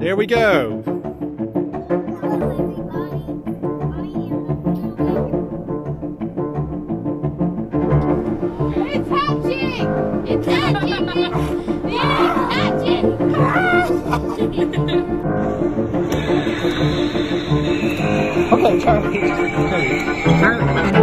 Here we go. It's hatching! It's hatching! It's hatching! Okay, Charlie. Charlie.